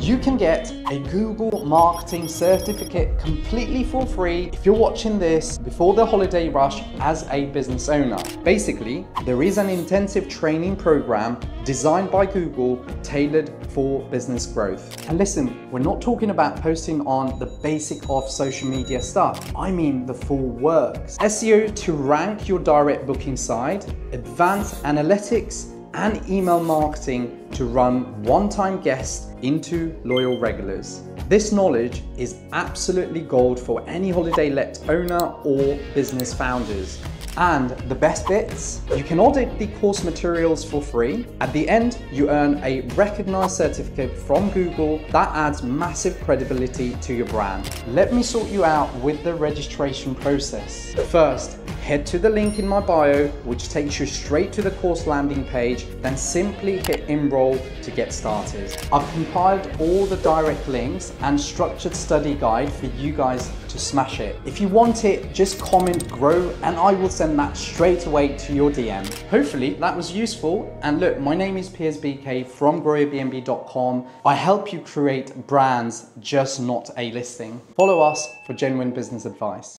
You can get a Google Marketing Certificate completely for free if you're watching this before the holiday rush as a business owner. Basically, there is an intensive training program designed by Google tailored for business growth. And listen, we're not talking about posting on the basic of social media stuff. I mean the full works. SEO to rank your direct booking site, advanced analytics, and email marketing to run one-time guests into loyal regulars. This knowledge is absolutely gold for any holiday let owner or business founders. And the best bits, you can audit the course materials for free. At the end, you earn a recognized certificate from Google that adds massive credibility to your brand. Let me sort you out with the registration process. First, head to the link in my bio, which takes you straight to the course landing page, then simply hit enroll to get started. I've compiled all the direct links and structured study guide for you guys to smash it. If you want it, just comment grow and I will send that straight away to your DM. Hopefully that was useful. And look, my name is Piers BK from growyourbnb.com. I help you create brands, just not a listing. Follow us for genuine business advice.